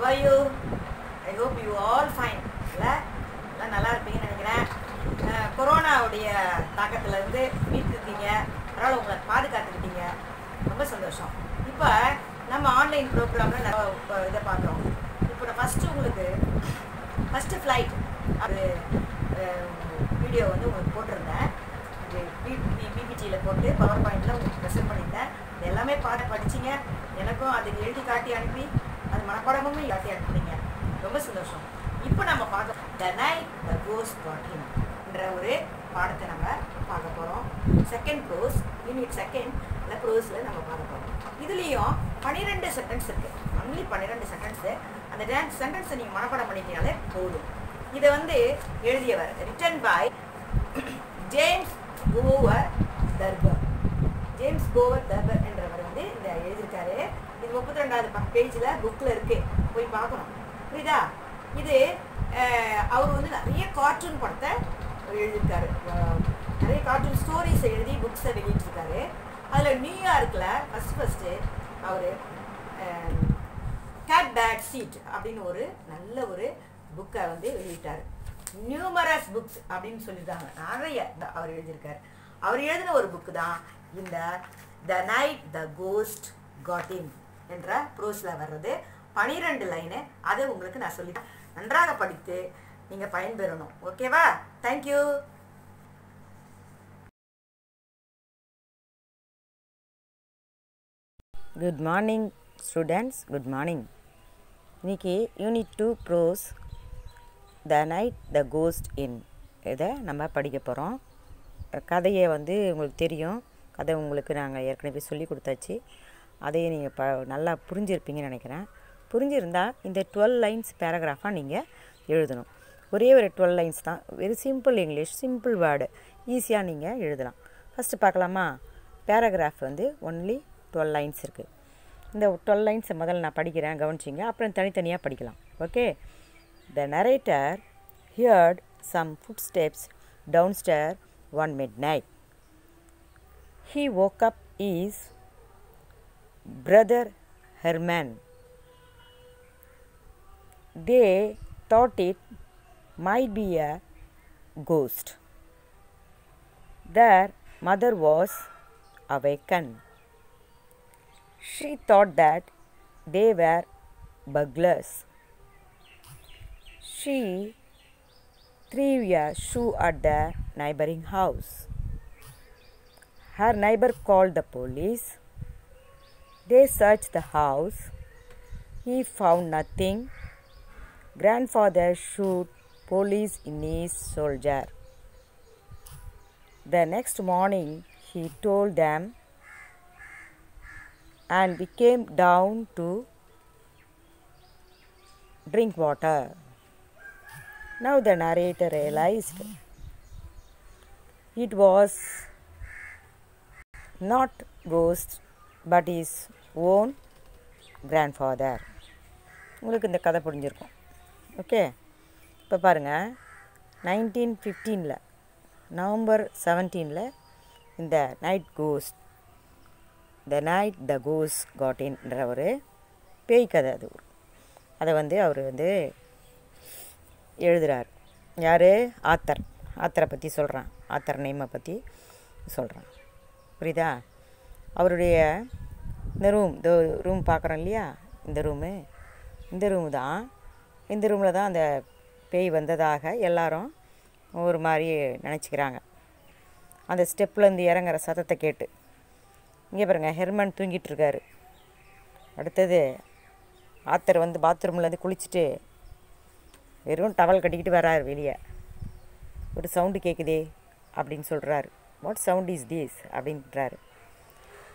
How I you? I hope you all இல்லை? எல்லாம் நல்லா இருப்பீங்கன்னு நினைக்கிறேன். கொரோனாவுடைய தாக்கத்துலேருந்து மீட்டிருக்கீங்க அதனால் உங்களை பாதுகாத்துக்கிட்டீங்க. ரொம்ப சந்தோஷம். இப்போ நம்ம ஆன்லைன் ப்ரோக்ராமில் இப்போ இதை பார்க்குறோம். இப்போ நான் ஃபஸ்ட்டு உங்களுக்கு ஃபஸ்ட்டு ஃப்ளைட் அது வீடியோ வந்து உங்களுக்கு போட்டிருந்தேன். பிபிடியில் போட்டு பவர் பாயிண்டில் உங்களுக்கு ப்ரெசென்ட் பண்ணியிருந்தேன். இது எல்லாமே பாட படிச்சிங்க எனக்கும் அது எழுதி காட்டி அனுப்பி அது மனப்பாடமும் காட்டி அனுப்புனீங்க ரொம்ப சந்தோஷம். இப்போ நம்ம பார்க்க த நைட் த கோஸ் காட் என்ற ஒரு பாடத்தை நம்ம பார்க்க போகிறோம் செகண்ட் ப்ரோஸ் யூனிட் செகண்ட் இந்த ப்ரோஸில் நம்ம பார்க்க போகிறோம் இதுலேயும் பன்னிரெண்டு சென்டென்ஸ் இருக்குது ஒன்லி பன்னிரெண்டு சென்டென்ஸு அந்த டான்ஸ் சென்டென்ஸை நீங்கள் மனப்பாடம் பண்ணிட்டீங்கனாலே போதும். இதை வந்து எழுதியவர் written by James Gower Thurber James Gower Thurber என்ற வந்து இந்த எழுதியிருக்காரு இது முப்பத்தி ரெண்டாவது பேஜில் புக்கில் இருக்கு. போய் பார்க்கணும். புரியுதா? இது அவர் வந்து நிறைய கார்ட்டூன் படத்தை எழுதியிருக்காரு. நிறைய கார்ட்டூன் ஸ்டோரிஸ் எழுதி புக்ஸை வெளியிட்டிருக்காரு. அதில் நியூயார்க்கில் ஃபஸ்ட் ஃபஸ்ட்டு அவர் கேட் பேட் சீட் அப்படின்னு ஒரு நல்ல ஒரு புக்கை வந்து வெளியிட்டார். நியூமரஸ் புக்ஸ் அப்படின்னு சொல்லியிருக்காங்க. நிறைய அவர் எழுதியிருக்காரு. அவர் எழுதின ஒரு புக்கு தான் இந்த the night the ghost got in என்ற ப்ரோஸில் வர்றது. பனிரெண்டு லைனு அதை உங்களுக்கு நான் சொல்லி நன்றாக படித்து நீங்கள் பயன்பெறணும். ஓகேவா thank you good morning students good morning இன்னைக்கு unit two prose the night the ghost in இதை நம்ம படிக்க போகிறோம் கதையை வந்து உங்களுக்கு தெரியும். கதை உங்களுக்கு நாங்கள் ஏற்கனவே சொல்லி கொடுத்தாச்சு. அதையே நீங்கள் ப நல்லா புரிஞ்சிருப்பீங்கன்னு நினைக்கிறேன். புரிஞ்சிருந்தால் இந்த டுவெல் லைன்ஸ் பேராகிராஃபாக நீங்கள் எழுதணும். ஒரே ஒரு டுவெல் லைன்ஸ் தான். Very simple English simple word. ஈஸியாக நீங்கள் எழுதலாம். ஃபஸ்ட்டு பார்க்கலாமா? பேராகிராஃப் வந்து ஒன்லி டுவெல் லைன்ஸ் இருக்குது இந்த டுவெல் லைன்ஸை முதல்ல நான் படிக்கிறேன் கவனிச்சிங்க. அப்புறம் தனித்தனியாக படிக்கலாம். Okay? The narrator heard some footsteps downstairs one midnight he woke up brother Herman. They thought it might be a ghost. Their mother was awakened. She thought that they were burglars. She threw a shoe at the neighboring house. Her neighbor called the police. They searched the house. He found nothing. Grandfather shoot police in his soldier. The next morning he told them and we came down to drink water. Now the narrator realized it was not ghost but his own father உங்களுக்கு இந்த கதை புரிஞ்சிருக்கும். Okay இப்போ பாருங்கள் nineteen ஃபிஃப்டீனில் November செவன்டீனில் இந்த night ghost the night the கோஸ் காட்டின்ற ஒரு பேய் கதை அது. அதை வந்து அவர் வந்து எழுதுகிறார் யார்? ஆத்தர். ஆத்தரை பற்றி சொல்கிறான் ஆத்தர் நேமை பற்றி சொல்கிறான் புரியுதா? அவருடைய இந்த ரூம் இந்த ரூம் பார்க்குறோம் இல்லையா? இந்த ரூமு இந்த ரூமு தான். இந்த ரூமில் தான் அந்த பேய் வந்ததாக எல்லாரும் ஒரு மாதிரி நினச்சிக்கிறாங்க. அந்த ஸ்டெப்லேருந்து இறங்குற சத்தத்தை கேட்டு. இங்கே பாருங்கள் ஹெர்மன் தூங்கிட்டு இருக்காரு. அடுத்தது ஆத்தர் வந்து பாத்ரூம்லேருந்து குளிச்சுட்டு வெறும் டவல் கட்டிக்கிட்டு வராரு வெளியே. ஒரு சவுண்டு கேட்குதே அப்படின்னு சொல்கிறாரு வாட் சவுண்ட் இஸ் திஸ் அப்படின்றாரு.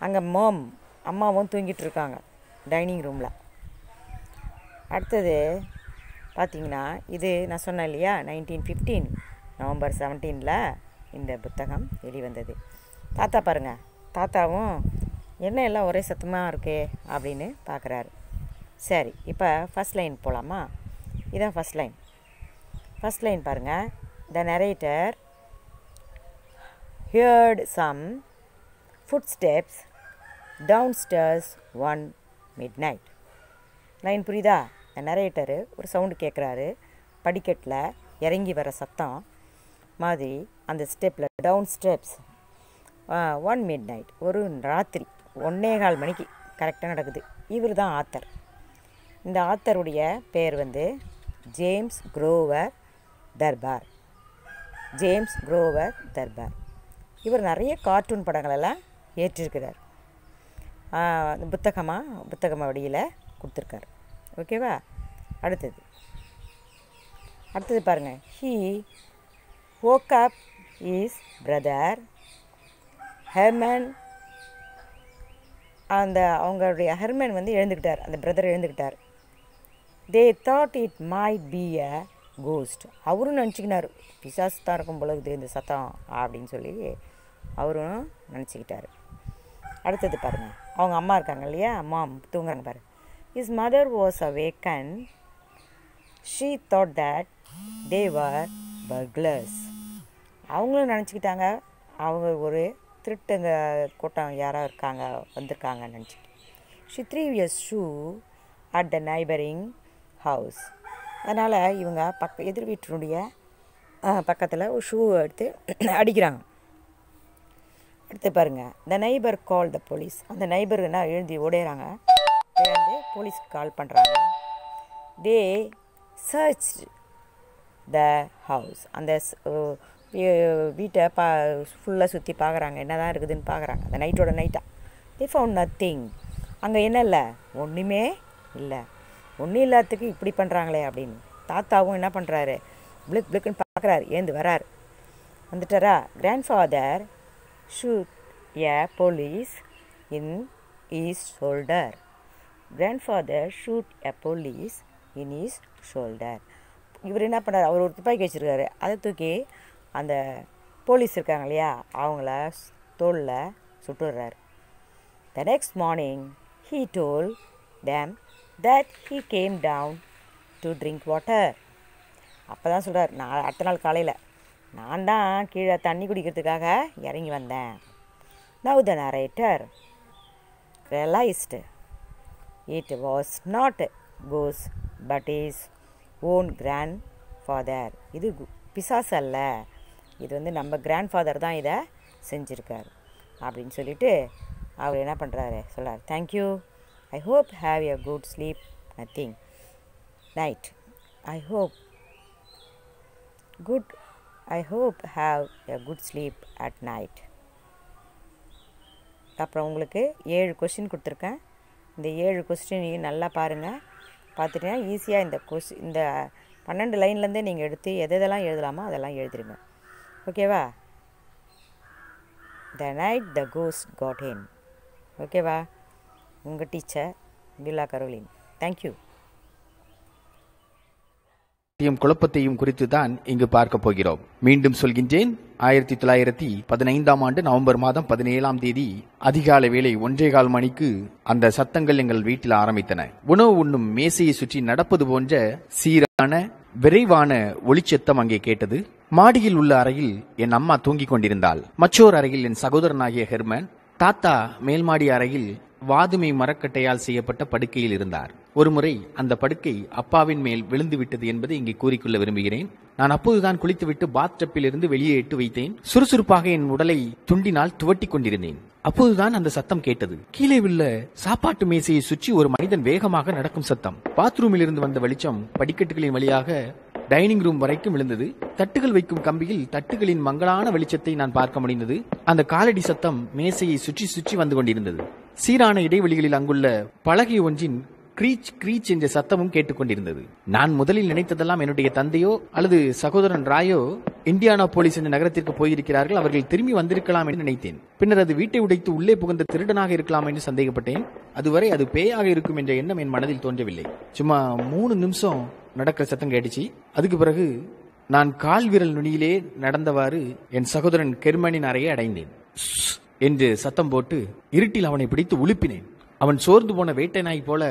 அங்கே மோம் அம்மாவும் தூங்கிட்டு இருக்காங்க டைனிங் ரூமில் அடுத்தது பார்த்தீங்கன்னா இது நான் சொன்னேன் இல்லையா நைன்டீன் ஃபிஃப்டீன் நவம்பர் செவன்டீனில் இந்த புத்தகம் வெளிவந்தது. தாத்தா பாருங்க தாத்தாவும் என்ன எல்லாம் ஒரே சத்தமாக இருக்கே அப்படின்னு பார்க்குறாரு சரி இப்போ ஃபஸ்ட் லைன் போகலாமா இதான் ஃபஸ்ட் லைன் ஃபஸ்ட் லைன் பாருங்கள் the narrator footsteps footsteps one midnight line புரியுதா நரேட்டரு ஒரு சவுண்டு கேட்குறாரு படிக்கட்டில் இறங்கி வர சத்தம் மாதிரி அந்த ஸ்டெப்பில் down steps one mid night ஒரு ராத்திரி ஒன்னே கால் மணிக்கு கரெக்டாக நடக்குது. இவர் தான் ஆத்தர். இந்த ஆத்தருடைய பேர் வந்து James Grover Thurber James Grover Thurber இவர் நிறைய கார்ட்டூன் படங்களெல்லாம் ஏற்றிருக்கிறார். புத்தகமாக புத்தகம்? வடியில் கொடுத்துருக்காரு. ஓகேவா? அடுத்தது. அடுத்தது பாருங்கள் he woke up his brother Herman அந்த அவங்களுடைய ஹெர்மன் வந்து எழுந்துக்கிட்டார். அந்த brother எழுந்துக்கிட்டார். They thought it might be a ghost அவரும் நினச்சிக்கினார். பிசாசு தான் இருக்கும் போல இது இந்த சத்தம் அப்படின்னு சொல்லி அவரும் நினச்சிக்கிட்டார். அடுத்தது பாருங்கள் அவங்க அம்மா இருக்காங்க இல்லையா? அம்மா தூங்குறாங்க பாரு. Is mother was awaken she thought that there were burglars அவங்களும் நினச்சிக்கிட்டாங்க. அவங்க ஒரு திருட்டுங்க கூட்டம் யாரோ இருக்காங்க வந்திருக்காங்கன்னு நினச்சிக்கிட்டு. She threw hers shoe at the neighbouring house அதனால் இவங்க பக்க எதிர் வீட்டினுடைய பக்கத்தில் ஒரு ஷூ எடுத்து அடிக்கிறாங்க. அடுத்து பாருங்கள் the neighbour call the police அந்த நைபர் என்ன எழுந்தி ஓடையிறாங்க. வந்து போலீஸ்க்கு கால் பண்ணுறாங்க தே சர்ச் த ஹவுஸ் அந்த வீட்டை பா ஃபுல்லாக சுற்றி பார்க்குறாங்க என்ன தான் இருக்குதுன்னு பார்க்குறாங்க அந்த நைட்டோட நைட்டாக தி ஃபவுண்ட் நத்திங் அங்கே என்ன இல்லை? ஒன்றுமே இல்லை. ஒன்றும் இல்லாததுக்கு இப்படி பண்ணுறாங்களே அப்படின்னு. தாத்தாவும் என்ன பண்ணுறாரு பிளிக் பிளிக்குன்னு பார்க்குறாரு ஏந்து வரார். வந்துட்டாரா? Grandfather shoot a police in his shoulder grandfather shoot a police in his shoulder இவர் என்ன பண்ணார்? அவர் ஒரு துப்பாக்கி வச்சுருக்காரு. அதை தூக்கி அந்த போலீஸ் இருக்காங்க இல்லையா? அவங்கள தோளில் சுட்டுடுறாரு. The next morning he told them that he came down to drink water அப்போ தான் சொல்கிறார் நான் அடுத்த நாள் காலையில் நான் தான் கீழே தண்ணி குடிக்கிறதுக்காக இறங்கி வந்தேன். Now the narrator realised it was not cos but is own grand father இது கு- அல்ல. இது வந்து நம்ம கிராண்ட் ஃபாதர் தான் இதை செஞ்சுருக்கார். அப்படின்னு சொல்லிட்டு அவர் என்ன பண்ணுறாரு சொல்கிறார் thank you I hope have a good sleep nothing night I hope good I hope have a good sleep at night அப்புறம் உங்களுக்கு ஏழு கொஸ்டின் கொடுத்துருக்கேன். இந்த ஏழு கொஸ்டினையும் நல்லா பாருங்கள் பார்த்துட்டீங்கன்னா ஈஸியாக இந்த கொஸ் இந்த பன்னெண்டு லைன்லேருந்தே நீங்கள் எடுத்து எது எதெல்லாம் எழுதலாமோ அதெல்லாம் எழுதிருங்க ஓகேவா the night the ghost got in ஓகேவா உங்கள் டீச்சர் பில்லா கரோலின். தேங்க்யூ யும் குழப்பத்தையும் குறித்து தான் இங்கு பார்க்க போகிறோம். மீண்டும் சொல்கின்றேன் ஆயிரத்தி தொள்ளாயிரத்தி பதினைந்தாம் ஆண்டு நவம்பர் மாதம் பதினேழாம் தேதி அதிகாலை வேளை ஒன்றே கால் மணிக்கு அந்த சத்தங்கள் எங்கள் வீட்டில் ஆரம்பித்தன. உணவு உண்ணும் மேசையை சுற்றி நடப்பது போன்ற சீரான விரைவான ஒளிச்சத்தம் அங்கே கேட்டது. மாடியில் உள்ள அறையில் என் அம்மா தூங்கிக் கொண்டிருந்தாள். மற்றோர் அறையில் என் சகோதரனாகிய ஹெர்மன் தாத்தா மேல்மாடி அறையில் வாதுமை மரக்கட்டையால் செய்யப்பட்ட படுக்கையில் இருந்தார். ஒருமுறை அந்த படுக்கை அப்பாவின் மேல் விழுந்து விட்டது என்பதை இங்கே கூறிக்கொள்ள விரும்புகிறேன். நான் அப்போதுதான் குளித்துவிட்டு பாத்டப்பில் இருந்து வெளியே எட்டு வைத்தேன். சுறுசுறுப்பாக என் உடலை துண்டினால் துவட்டி கொண்டிருந்தேன். அப்போதுதான் அந்த சத்தம் கேட்டது. கீழே உள்ள சாப்பாட்டு மேசையை சுற்றி ஒரு மனிதன் வேகமாக நடக்கும் சத்தம். பாத்ரூமில் இருந்து வந்த வெளிச்சம் படிக்கட்டுகளின் வழியாக டைனிங் ரூம் வரைக்கும் விழுந்தது. தட்டுகள் வைக்கும் கம்பியில் தட்டுகளின் மங்கலான வெளிச்சத்தை நான் பார்க்க முடிந்தது. அந்த காலடி சத்தம் மேசையை சுற்றி சுற்றி வந்து கொண்டிருந்தது. சீரான இடைவெளிகளில் அங்குள்ள பலகை ஒன்றின் கிரீச் கிரீச் என்ற சத்தமும் கேட்டுக்கொண்டிருந்தது. நான் முதலில் நினைத்ததெல்லாம் என்னுடைய தந்தையோ அல்லது சகோதரன் ராயோ இந்தியானா போலீஸ் என்ற நகரத்திற்கு போயிருக்கிறார்கள் அவர்கள் திரும்பி வந்திருக்கலாம் என்று நினைத்தேன். பின்னர் அது வீட்டை உடைத்து உள்ளே புகுந்த திருடனாக இருக்கலாம் என்று சந்தேகப்பட்டேன். அதுவரை அது பேயாக இருக்கும் என்ற எண்ணம் என் மனதில் தோன்றவில்லை. சும்மா மூணு நிமிஷம் நடக்கிற சத்தம் கேட்டுச்சு. அதுக்கு பிறகு நான் கால் விரல் நுனியிலே நடந்தவாறு என் சகோதரன் கெர்மனின் அறையை அடைந்தேன். என்று சத்தம் போட்டு இருட்டில் அவனை பிடித்து உழுப்பினேன் அவன் சோர்ந்து போன வேட்டை நாய் போல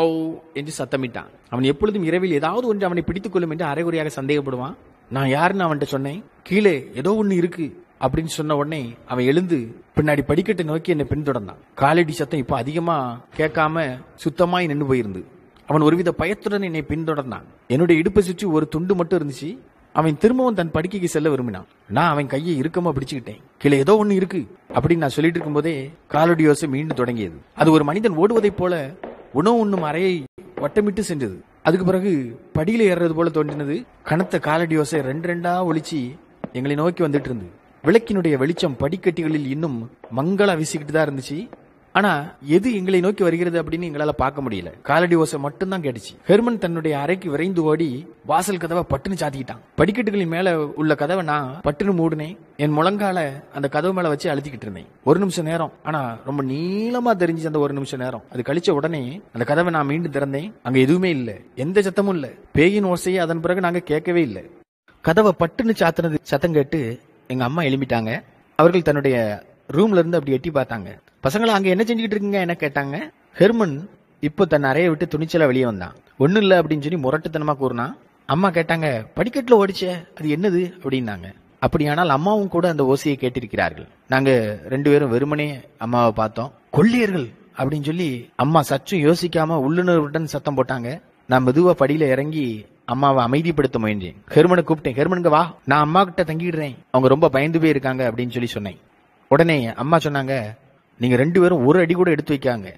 ஔ என்று சத்தமிட்டான். அவன் எப்பொழுதும் இரவில் ஏதாவது ஒன்று அவனை பிடித்துக் கொள்ளும் என்று அரைகுறையாக சந்தேகப்படுவான். நான் யாருன்னு அவன்கிட்ட சொன்னேன்? கீழே ஏதோ ஒன்று இருக்கு அப்படின்னு சொன்ன உடனே அவன் எழுந்து பின்னாடி படிக்கட்டை நோக்கி என்னை பின்தொடர்ந்தான். காலடி சத்தம் இப்போ அதிகமா கேட்காம சுத்தமாய் நின்று போயிருந்து. அவன் ஒருவித பயத்துடன் என்னை பின்தொடர்ந்தான். என்னுடைய இடுப்பை சுற்றி ஒரு துண்டு மட்டும் இருந்துச்சு. அவன் திரும்பவும் தன் படுக்கைக்கு செல்ல விரும்பினான். நான் அவன் கையை இறுக்கமா பிடிச்சுக்கிட்டேன். கீழே ஏதோ ஒன்று இருக்கு அப்படின்னு நான் சொல்லிட்டு இருக்கும்போதே காலடி யோசை மீண்டும் தொடங்கியது. அது ஒரு மனிதன் ஓடுவதைப் போல உணவு உண்ணும் அறையை வட்டமிட்டு சென்றது. அதுக்கு பிறகு படியில ஏறுறது போல தோன்றினது. கனத்த காலடி ஓசை ரெண்டு ரெண்டா ஒழிச்சு எங்களை நோக்கி வந்துட்டு இருந்து விளக்கினுடைய வெளிச்சம் படிக்கட்டிகளில் இன்னும் மங்களா வீசிக்கிட்டு தான் இருந்துச்சு. ஆனா எது எங்களை நோக்கி வருகிறது அப்படின்னு எங்களால பார்க்க முடியல. காலடி ஓசை மட்டும்தான் கேட்டுச்சு. ஹெர்மன் தன்னுடைய அறைக்கு விரைந்து ஓடி வாசல் கதவை பட்டுன்னு சாத்திக்கிட்டான். படிக்கட்டுகளின் மேல உள்ள கதவை நான் பட்டுன்னு மூடினேன். என் முழங்கால அந்த கதவு மேல வச்சு அழுத்திக்கிட்டு இருந்தேன். ஒரு நிமிஷம் நேரம். ஆனா ரொம்ப நீளமா தெரிஞ்சு அந்த ஒரு நிமிஷம் நேரம். அது கழிச்ச உடனே அந்த கதவை நான் மீண்டும் திறந்தேன். அங்க எதுவுமே இல்ல. எந்த சத்தமும் இல்ல. பேயின் ஓசையை அதன் பிறகு நாங்க கேட்கவே இல்லை. கதவை பட்டுன்னு சாத்துனது சத்தம் கேட்டு எங்க அம்மா எழுப்பிட்டாங்க அவர்கள் தன்னுடைய ரூம்ல இருந்து அப்படி எட்டி பார்த்தாங்க. பசங்களை அங்க என்ன செஞ்சுக்கிட்டு இருக்கீங்க? என்ன கேட்டாங்க. ஹெர்மன் இப்போ தன் அறையை விட்டு துணிச்சலா வெளியே வந்தான். ஒண்ணும் இல்ல அப்படின்னு சொல்லி முரட்டுத்தனமா கூறினான் அம்மா கேட்டாங்க படிக்கட்டுல ஓடிச்ச அது என்னது? அப்படின்னாங்க. அப்படியானால் அம்மாவும் கூட அந்த ஓசையை கேட்டிருக்கிறார்கள். நாங்க ரெண்டு பேரும் வெறுமனே அம்மாவை பார்த்தோம். கொள்ளியர்கள்! அப்படின்னு சொல்லி அம்மா சச்சும் யோசிக்காம உள்ளுணர்வுடன் சத்தம் போட்டாங்க. நான் மெதுவா படியில இறங்கி அம்மாவை அமைதிப்படுத்த முயன்றேன். ஹெர்மனை கூப்பிட்டேன். ஹெர்மனுங்க வா. நான் அம்மா கிட்ட தங்கிடுறேன். அவங்க ரொம்ப பயந்து போய் இருக்காங்க. அப்படின்னு சொல்லி சொன்னேன். உடனே அம்மா சொன்னாங்க நீங்க ரெண்டு பேரும் ஒரு அடி கூட எடுத்து வைக்காங்க.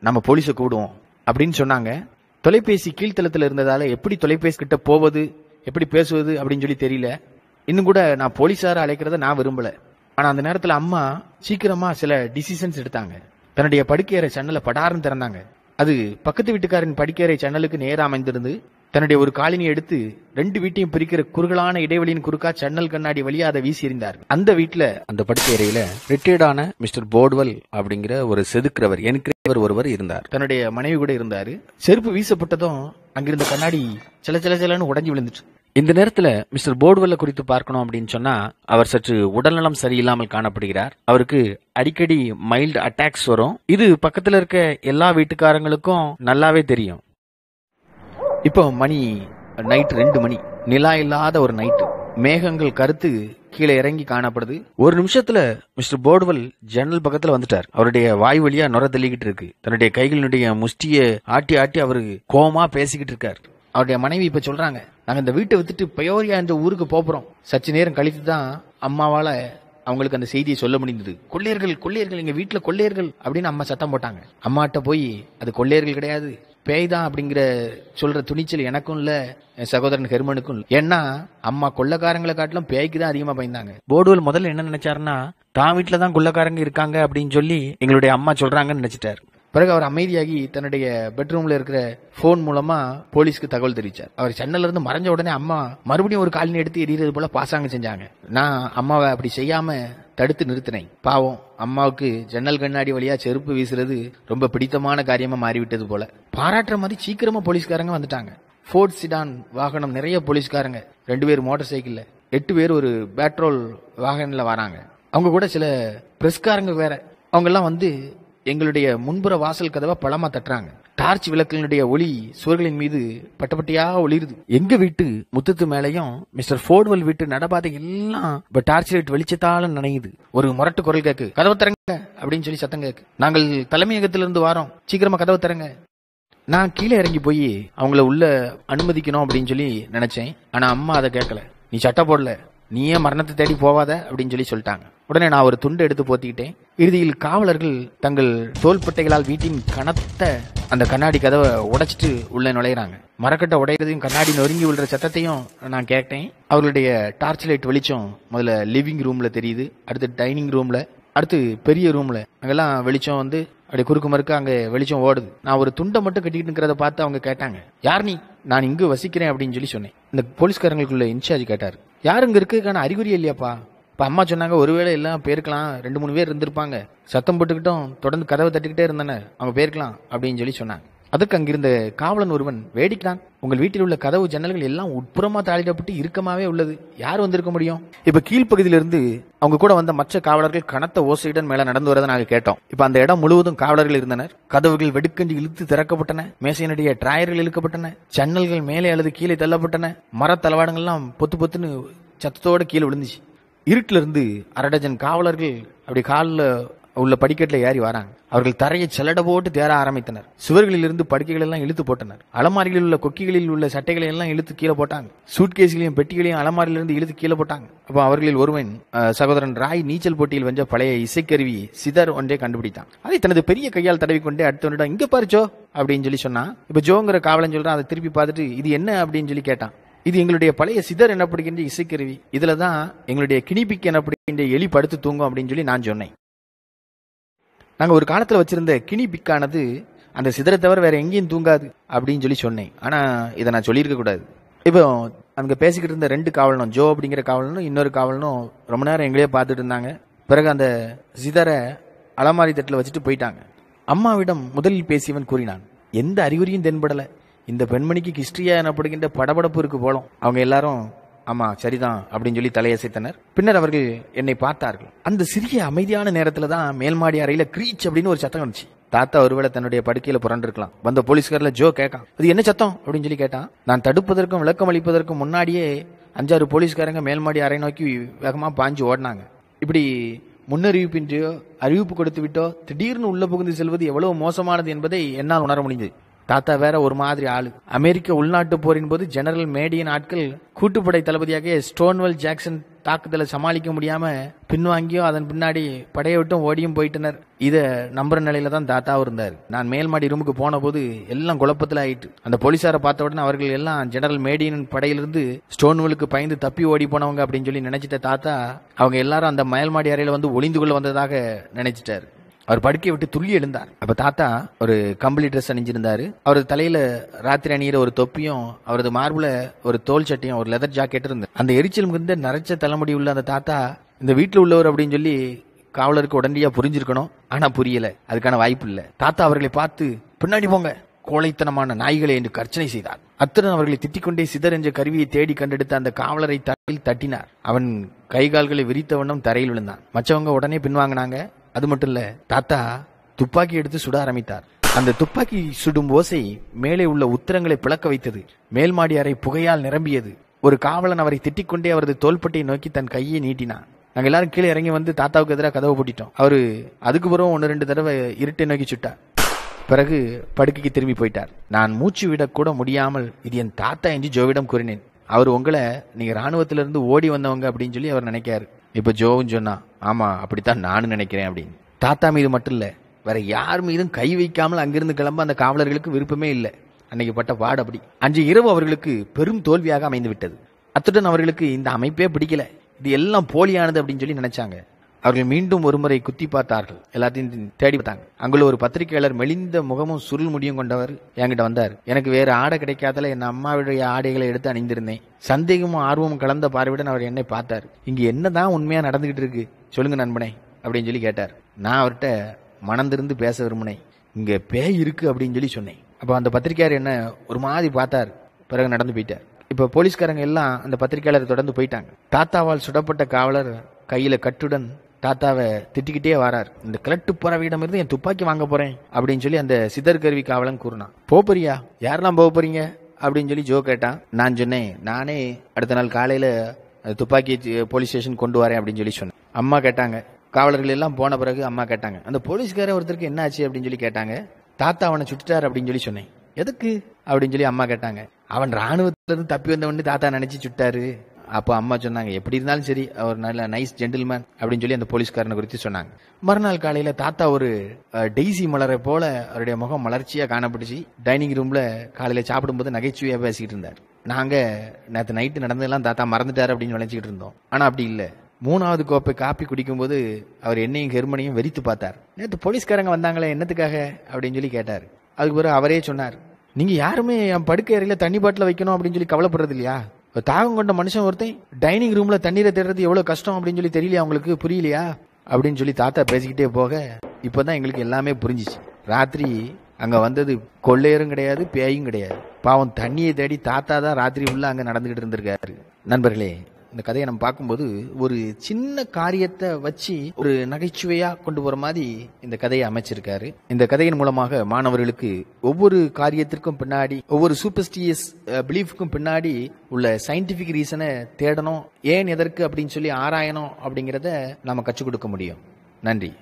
நம்ம போலீஸை கூடுவோம். அப்படின்னு சொன்னாங்க. தொலைபேசி கீழ்த்தளத்தில் இருந்ததால எப்படி தொலைபேசி கிட்ட போவது எப்படி பேசுவது அப்படின்னு சொல்லி தெரியல. இன்னும் கூட நான் போலீஸார அழைக்கிறத நான் விரும்பல. ஆனா அந்த நேரத்துல அம்மா சீக்கிரமா சில டிசிஷன்ஸ் எடுத்தாங்க. தன்னுடைய படுக்கையறை சன்னலை படாருன்னு திறந்தாங்க. அது பக்கத்து வீட்டுக்காரின் படுக்கையறை சன்னலுக்கு நேராக அமைந்திருந்து தன்னுடைய ஒரு காலினை எடுத்து ரெண்டு வீட்டையும் பிரிக்கிற குறுகலான இடைவெளியின் குறுக்கா சன்னல் கண்ணாடி வழியா அதை வீசி எறிந்தார். அந்த வீட்டுல அந்த படுக்கை அறையில ரிட்டையர்டான மிஸ்டர் போர்ட்வெல் அப்படிங்கிற ஒரு செதுக்கிறவர் என்கிறவர் ஒருவர் இருந்தார். தன்னுடைய மனைவி கூட இருந்தாரு. செருப்பு வீசப்பட்டதும் அங்கிருந்த கண்ணாடி சில சில சிலன்னு உடஞ்சி விழுந்துச்சு. இந்த நேரத்துல மிஸ்டர் போர்டுவெல்ல குறித்து பார்க்கணும் அப்படின்னு சொன்னா அவர் சற்று உடல்நலம் சரியில்லாமல் காணப்படுகிறார். அவருக்கு அடிக்கடி மைல்டு அட்டாக்ஸ் வரும். இது பக்கத்துல இருக்க எல்லா வீட்டுக்காரங்களுக்கும் நல்லாவே தெரியும். இப்போ மணி நைட் ரெண்டு மணி. நிலா இல்லாத ஒரு நைட்டு மேகங்கள் கருத்து கீழே இறங்கி காணப்படுது. ஒரு நிமிஷத்துல மிஸ்டர் போர்டுவெல் ஜன்னல் பக்கத்துல வந்துட்டார். அவருடைய வாய் வழியா நுர தள்ளிக்கிட்டு இருக்கு. தன்னுடைய கைகளினுடைய முஷ்டிய ஆட்டி ஆட்டி அவரு கோமா பேசிக்கிட்டு இருக்கார். அவருடைய மனைவி இப்ப சொல்றாங்க நாங்க இந்த வீட்டை வித்துட்டு பயோரியா என்ற ஊருக்கு போறோம் சச்சு நேரம் கழித்து தான் அம்மாவால அவங்களுக்கு அந்த செய்தியை சொல்ல முடிந்தது. கொள்ளையர்கள் கொள்ளையர்கள் எங்க வீட்டுல கொள்ளையர்கள் அப்படின்னு அம்மா சத்தம் போட்டாங்க. அம்மாட்ட போய் அது கொள்ளையர்கள் கிடையாது. பேய் தான் அப்படிங்கிற சொல்ற துணிச்சல் எனக்கும் இல்ல என் சகோதரன் ஹெர்மனுக்கும் இல்ல. ஏன்னா அம்மா கொள்ளக்காரங்களை காட்டிலும் பேய்க்கு தான் அதிகமா பயந்தாங்க. போர்டுவல் முதல்ல என்ன நினைச்சாருன்னா தான் வீட்டுல தான் கொள்ளக்காரங்க இருக்காங்க அப்படின்னு சொல்லி எங்களுடைய அம்மா சொல்றாங்கன்னு நினைச்சிட்டார். பிறகு அவர் அமைதியாகி தன்னுடைய பெட்ரூம்ல இருக்கிற போன் மூலமா போலீஸ்க்கு தகவல் தெரிவிச்சார். அவர் சென்னையில இருந்து மறைஞ்ச உடனே அம்மா மறுபடியும் ஒரு காலனி எடுத்து எரியறது போல பாசாங்க செஞ்சாங்க. நான் அம்மாவை அப்படி செய்யாம தடுத்து நிறுத்தினேன். பாவம் அம்மாவுக்கு ஜன்னல் கண்ணாடி வழியா செருப்பு வீசுறது ரொம்ப பிடித்தமான காரியமா மாறிவிட்டது போல. பாராட்டுற மாதிரி சீக்கிரமா போலீஸ்காரங்க வந்துட்டாங்க. ஃபோர்ட் சிடான் வாகனம் நிறைய போலீஸ்காரங்க. ரெண்டு பேர் மோட்டார் சைக்கிளில். எட்டு பேர் ஒரு பேட்ரோல் வாகனில் வராங்க. அவங்க கூட சில பிரஸ்காரங்க வேற. அவங்கெல்லாம் வந்து எங்களுடைய முன்புற வாசல் கதவை பழமா தட்டுறாங்க. டார்ச் விளக்குகளுடைய ஒளி சுவர்களின் மீது பட்டப்பட்டியாக ஒளிருது. எங்க வீட்டு முத்தத்து மேலையும் மிஸ்டர் ஃபோர்ட்வெல் வீட்டு நடபாதை எல்லாம் இப்ப டார்ச் லைட் வெளிச்சத்தால நனையுது. ஒரு முரட்டு குரல் கேக்கு கதவை தரங்க அப்படின்னு சொல்லி சத்தம் கேக்கு. நாங்கள் தலைமையகத்திலிருந்து வாரோம். சீக்கிரமா கதவை தரங்க நான் கீழே இறங்கி போய் அவங்கள உள்ள அனுமதிக்கணும் அப்படின்னு சொல்லி நினைச்சேன். ஆனா அம்மா அதை கேட்கல நீ சட்டை போடல. நீயே மரணத்தை தேடி போவாத அப்படின்னு சொல்லி சொல்லிட்டாங்க. உடனே நான் ஒரு துண்டு எடுத்து போத்திக்கிட்டேன். இறுதியில் காவலர்கள் தங்கள் தோள்பட்டைகளால் வீட்டின் கனத்த அந்த கண்ணாடி கதவை உடைச்சிட்டு உள்ள நுழையிறாங்க. மரக்கட்டை உடையிறதையும் கண்ணாடி நொறுங்கி விழுற சத்தத்தையும் நான் கேட்டேன். அவர்களுடைய டார்ச் லைட் வெளிச்சம் முதல்ல லிவிங் ரூம்ல தெரியுது. அடுத்து டைனிங் ரூம்ல அடுத்து பெரிய ரூம்ல அங்கெல்லாம் வெளிச்சம் வந்து அப்படி குறுக்கு மறுக்க அங்க வெளிச்சம் ஓடுது. நான் ஒரு துண்டை மட்டும் கட்டிக்கிட்டு இருக்கிறத பார்த்து அவங்க கேட்டாங்க. யார் நீ? நான் இங்கு வசிக்கிறேன் அப்படின்னு சொல்லி சொன்னேன். இந்த போலீஸ்காரங்களுக்குள்ள இன்சார்ஜ் கேட்டார். யார் இங்க இருக்கிறதுக்கான அறிகுறி இல்லையாப்பா? இப்போ அம்மா சொன்னாங்க ஒருவேளை எல்லாம் போயிருக்கலாம் ரெண்டு மூணு பேர் இருந்திருப்பாங்க. சத்தம் போட்டுக்கிட்டும் தொடர்ந்து கதவை தட்டிக்கிட்டே இருந்தானே. அவங்க போயிருக்கலாம் அப்படின்னு சொல்லி சொன்னாங்க. அதுக்கு அங்கிருந்த காவலன் ஒருவன் வேடிக்கிறான். உங்கள் வீட்டில் உள்ள கதவு ஜன்னல்கள் எல்லாம் உட்புறமா தாளிடப்பட்டு இறுக்கமாவே உள்ளது. யார் வந்திருக்க முடியும்? இப்ப கீழ்ப்பகுதியிலிருந்து அவங்க கூட வந்த மற்ற காவலர்கள் கனத்த ஓசையுடன் மேல நடந்து வரதை நாங்க கேட்டோம். இப்ப அந்த இடம் முழுவதும் காவலர்கள் இருந்தனர். கதவுகள் வெடுக்கஞ்சி இழுத்து திறக்கப்பட்டன. மேசையினுடைய டிராயர்கள் இழுக்கப்பட்டன. ஜன்னல்கள் மேலே அல்லது கீழே தள்ளப்பட்டன. மரத்தளவாடங்கள்லாம் பொத்து பொத்துன்னு சத்தத்தோட கீழே விழுந்துச்சு. இருட்டிலிருந்து இருந்து அரை டஜன் காவலர்கள் அப்படி காலில் உள்ள படிக்கட்டில் ஏறி வராங்க. அவர்கள் தரையை செலட போட்டு தேர ஆரம்பித்தனர். சுவர்களில் இருந்து படுக்கைகள் எல்லாம் இழுத்து போட்டனர். அலமாரிகளில் உள்ள கொக்கிகளில் உள்ள சட்டைகளை எல்லாம் இழுத்து கீழே போட்டாங்க. சூட்கேஸ்களையும் பெட்டிகளையும் அலமாரியிலிருந்து இழுத்து கீழே போட்டாங்க. அப்போ அவர்களில் ஒருவன் சகோதரன் ராய் நீச்சல் போட்டியில் வென்ற பழைய இசைக்கருவி சிதர் ஒன்றே கண்டுபிடித்தான். அதை தனது பெரிய கையால் தடவிக்கொண்டே அடுத்தவனிடம் இங்க பாருச்சோ அப்படின்னு சொல்லி சொன்னான். இப்ப ஜோங்கிற காவலன் சொல்றான் அதை திருப்பி பார்த்துட்டு இது என்ன? அப்படின்னு சொல்லி கேட்டான். இது எங்களுடைய பழைய சிதர் எனப்படுகின்ற இசைக்கருவி. இதுல தான் எங்களுடைய கிணிப்பிக்கு எனப்படுகின்ற எலி படுத்து தூங்கும் அப்படின்னு சொல்லி நான் சொன்னேன். நாங்கள் ஒரு காலத்தில் வச்சிருந்த கினி பிக்கானது அந்த சிதறை தவிர வேற எங்கேயும் தூங்காது அப்படின்னு சொல்லி சொன்னேன். ஆனால் இதை நான் சொல்லியிருக்க கூடாது. இப்போ அங்கே பேசிக்கிட்டு இருந்த ரெண்டு காவலனும் ஜோ அப்படிங்கிற காவலனும் இன்னொரு காவலனும் ரொம்ப நேரம் எங்களையே பார்த்துட்டு இருந்தாங்க. பிறகு அந்த சிதரை அலமாரி தட்டில் வச்சுட்டு போயிட்டாங்க. அம்மாவிடம் முதலில் பேசியவன் கூறினான் எந்த அறிகுறியும் தென்படலை. இந்த பெண்மணிக்கு கிஸ்ட்ரியா எனப்படுகின்ற படபடப்பு இருக்கு போலும். அவங்க எல்லாரும் ஆமா சரிதான் அப்படின்னு சொல்லி தலையசைத்தனர் பின்னர் அவர்கள் என்னை பார்த்தார்கள். அந்த சிறிய அமைதியான நேரத்துல தான் மேல்மாடி அறையில கிரீச் அப்படின்னு ஒரு சத்தம் வந்துச்சு. தாத்தா ஒருவேளை தன்னுடைய படுக்கையில புரண்டிருக்கலாம். வந்த போலீஸ்காரில் ஜோ கேட்கான் அது என்ன சத்தம்? அப்படின்னு சொல்லி கேட்டான். நான் தடுப்பதற்கும் விளக்கம் அளிப்பதற்கும் முன்னாடியே அஞ்சாறு போலீஸ்காரங்க மேல்மாடி அறை நோக்கி வேகமா பாஞ்சு ஓடினாங்க. இப்படி முன்னறிவிப்பின்றியோ அறிவிப்பு கொடுத்து விட்டோ திடீர்னு உள்ள புகுந்து செல்வது எவ்வளவு மோசமானது என்பதை என்னால் உணர முடிந்தது. தாத்தா வேற ஒரு மாதிரி ஆளு. அமெரிக்க உள்நாட்டு போரின் போது ஜெனரல் மேடியன் ஆட்கள் கூட்டுப்படை தளபதியாக ஸ்டோன்வெல் ஜாக்சன் தாக்குதலை சமாளிக்க முடியாம பின்வாங்கியோ அதன் பின்னாடி படையை விட்டும் ஓடியும் போயிட்டனர். இதை நம்புற நிலையில தான் தாத்தாவும் இருந்தார். நான் மேல்மாடி ரூமுக்கு போன போது எல்லாம் குழப்பத்தில் ஆயிட்டு. அந்த போலீசாரை பார்த்த உடனே அவர்கள் எல்லாம் ஜெனரல் மேடியின் படையிலிருந்து ஸ்டோன்வெலுக்கு பயந்து தப்பி ஓடி போனவங்க அப்படின்னு சொல்லி நினைச்சிட்ட தாத்தா அவங்க எல்லாரும் அந்த மேல்மாடி அறையில வந்து ஒளிந்து கொள்ள வந்ததாக நினைச்சிட்டார். அவர் படுக்கையை விட்டு துள்ளி எழுந்தார். அப்ப தாத்தா ஒரு கம்பளி ட்ரெஸ் அணிஞ்சிருந்தாரு. அவரது தலையில ராத்திரி அணியிற ஒரு தொப்பியும் அவரது மார்புல ஒரு தோல் சட்டையும் ஒரு லெதர் ஜாக்கெட் இருந்தது. அந்த எரிச்சல் மிகுந்த நரைச்ச தலைமுடி உள்ள அந்த தாத்தா இந்த வீட்டுல உள்ளவர் அப்படின்னு சொல்லி காவலருக்கு உடனடியா புரிஞ்சிருக்கணும். ஆனா புரியல. அதுக்கான வாய்ப்பு இல்ல. தாத்தா அவர்களை பார்த்து பின்னாடி போங்க. கோழைத்தனமான நாய்களை என்று கர்ச்சனை செய்தார். அத்துடன் அவர்களை திட்டிக்கொண்டே சிதர் என்ற கருவியை தேடி கண்டெடுத்த அந்த காவலரை தரையில் தட்டினார். அவன் கை கால்களை விரித்த வண்ணம் தரையில் விழுந்தான். மற்றவங்க உடனே பின்வாங்கினாங்க. அது மட்டும் இல்ல தாத்தா துப்பாக்கி எடுத்து சுட ஆரம்பித்தார். அந்த துப்பாக்கி சுடும் ஓசை மேலே உள்ள உத்தரங்களை பிளக்க வைத்தது. மேல் மாடி அறை புகையால் நிரம்பியது. ஒரு காவலன் அவரை திட்டிக்கொண்டே அவரது தோள்பட்டையை நோக்கி தன் கையை நீட்டினான். நாங்க எல்லாரும் கீழே இறங்கி வந்து தாத்தாவுக்கு எதிராக கதவை பூட்டிட்டோம். அவரு அதுக்கு பிறகு ஒன்று ரெண்டு தடவை இருட்டை நோக்கி சுட்டார். பிறகு படுக்கைக்கு திரும்பி போயிட்டார். நான் மூச்சு விடக்கூட முடியாமல் இது என் தாத்தா என்று ஜோவிடம் கூறினேன். அவர் உங்களை நீங்க ராணுவத்திலிருந்து ஓடி வந்தவங்க அப்படின்னு சொல்லி அவர் நினைக்காரு இப்போ ஜோவும் சொன்னா ஆமாம் அப்படித்தான் நானும் நினைக்கிறேன் அப்படின்னு. தாத்தா மீது மட்டும் இல்லை வேற யார் மீதும் கை வைக்காமல் அங்கிருந்து கிளம்ப அந்த காவலர்களுக்கு விருப்பமே இல்லை. அன்னைக்கு பட்ட பாடு அப்படி. அன்று இரவு அவர்களுக்கு பெரும் தோல்வியாக அமைந்து விட்டது அத்துடன் அவர்களுக்கு இந்த அமைப்பே பிடிக்கல. இது எல்லாம் போலியானது அப்படின்னு சொல்லி நினைச்சாங்க. அவர்கள் மீண்டும் ஒருமுறை குத்தி பார்த்தார்கள். எல்லாத்தையும் தேடி பார்த்தாங்க. அங்குள்ள ஒரு பத்திரிகையாளர் மெலிந்த முகமும் சுருள் முடியும் கொண்டவர் என்கிட்ட வந்தார். எனக்கு வேறு ஆடை கிடைக்காதல என் அம்மாவுடைய ஆடைகளை எடுத்து அணிந்திருந்தேன். சந்தேகமும் ஆர்வமும் கலந்த பார்வையுடன் அவர் என்னை பார்த்தார். இங்க என்னதான் உண்மையா நடந்துகிட்டு இருக்கு? சொல்லுங்க நண்பனே அப்படின்னு சொல்லி கேட்டார். நான் அவர்கிட்ட மனந்திருந்து பேச விரும்பினேன். இங்க பேய் இருக்கு அப்படின்னு சொல்லி சொன்னேன். அப்ப அந்த பத்திரிகையார் என்ன ஒரு மாதிரி பார்த்தார். பிறகு நடந்து போயிட்டார். இப்ப போலீஸ்காரங்க எல்லாம் அந்த பத்திரிகையாளரை தொடர்ந்து போயிட்டாங்க. தாத்தாவால் சுடப்பட்ட காவலர் கையில கட்டுடன் தாத்தாவை திட்டிக்கிட்டே வரார். இந்த கிழட்டு பறவையிடம் இருந்து என் துப்பாக்கி வாங்க போறேன் அப்படின்னு சொல்லி அந்த சிதர் கருவி காவலன் கூறினான். போறியா? யாரெல்லாம் போக போறீங்க? அப்படின்னு சொல்லி ஜோ கேட்டான். நான் சொன்னேன். நானே அடுத்த நாள் காலையில துப்பாக்கி போலீஸ் ஸ்டேஷன் கொண்டு வரேன் அப்படின்னு சொல்லி சொன்னேன். அம்மா கேட்டாங்க. காவலர்கள் எல்லாம் போன பிறகு அம்மா கேட்டாங்க. அந்த போலீஸ்கார ஒருத்தருக்கு என்ன ஆச்சு? அப்படின்னு சொல்லி கேட்டாங்க. தாத்தா அவனை சுட்டுட்டார் அப்படின்னு சொல்லி சொன்னேன். எதுக்கு? அப்படின்னு சொல்லி அம்மா கேட்டாங்க. அவன் ராணுவத்திலருந்து தப்பி வந்தவன் தாத்தா நினைச்சு சுட்டாரு. அப்போ அம்மா சொன்னாங்க எப்படி இருந்தாலும் சரி அவர் நல்ல நைஸ் ஜென்டில்மேன் அப்படின்னு சொல்லி அந்த போலீஸ்காரனை குறித்து சொன்னாங்க. மறுநாள் காலையில் தாத்தா ஒரு டெய்ஸி மலரை போல அவருடைய முகம் மலர்ச்சியாக காணப்பட்டுச்சு. டைனிங் ரூமில் காலையில் சாப்பிடும்போது நகைச்சுவையாக பேசிக்கிட்டு இருந்தார். நாங்கள் நேற்று நைட்டு நடந்ததெல்லாம் தாத்தா மறந்துட்டார் அப்படின்னு நினச்சிக்கிட்டு இருந்தோம். ஆனால் அப்படி இல்லை. மூணாவது கோப்பை காப்பி குடிக்கும்போது அவர் என்னையும் ஹெர்மனையும் வெறித்து பார்த்தார். நேற்று போலீஸ்காரங்க வந்தாங்களே என்னத்துக்காக? அப்படின்னு சொல்லி கேட்டார். அதுக்கு பிறகு அவரே சொன்னார் நீங்கள் யாருமே என் படுக்கை அறையில் தண்ணி பாட்டில் வைக்கணும் அப்படின்னு சொல்லி கவலைப்படுறது இல்லையா? தாகம் கொண்ட மனுஷன் ஒருத்தன் டைனிங் ரூம்ல தண்ணீரை தேடுறது எவ்வளவு கஷ்டம் அப்படின்னு சொல்லி தெரியலையா அவங்களுக்கு? புரியலையா? அப்படின்னு சொல்லி தாத்தா பேசிக்கிட்டே போக இப்பதான் எங்களுக்கு எல்லாமே புரிஞ்சிச்சு. ராத்திரி அங்க வந்தது கொள்ளையரும் கிடையாது பேயும் கிடையாது. பாவம் தண்ணியை தேடி தாத்தா தான் ராத்திரி உள்ள அங்க நடந்துகிட்டு இருந்திருக்காரு. நண்பர்களே இந்த கதையை நம்ம பார்க்கும்போது ஒரு சின்ன காரியத்தை வச்சு ஒரு நகைச்சுவையா கொண்டு போற மாதிரி இந்த கதையை அமைச்சிருக்காரு. இந்த கதையின் மூலமாக மாணவர்களுக்கு ஒவ்வொரு காரியத்திற்கும் பின்னாடி ஒவ்வொரு சூப்பர்ஸ்டியஸ் பிலீஃபுக்கும் பின்னாடி உள்ள சயின்டிபிக் ரீசனை தேடணும் ஏன் எதற்கு அப்படின்னு சொல்லி ஆராயணும் அப்படிங்கிறத நம்ம கற்றுக் கொடுக்க முடியும். நன்றி.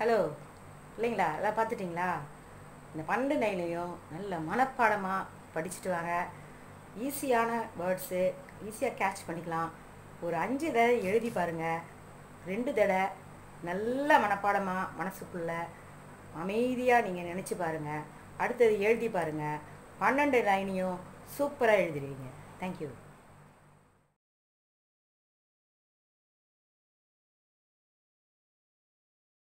ஹலோ இல்லைங்களா? எல்லாம் பார்த்துட்டிங்களா? இந்த பன்னெண்டு லைனையும் நல்ல மனப்பாடமாக படிச்சுட்டு வாங்க. ஈஸியான வேர்ட்ஸு ஈஸியாக கேட்ச் பண்ணிக்கலாம். ஒரு அஞ்சு தடவை எழுதி பாருங்கள் ரெண்டு தடவை நல்ல மனப்பாடமாக மனசுக்குள்ளே அமைதியாக நீங்கள் நினச்சி பாருங்கள் அடுத்தது எழுதி பாருங்கள் பன்னெண்டு லைனையும் சூப்பராக எழுதிடுவீங்க தேங்க்யூ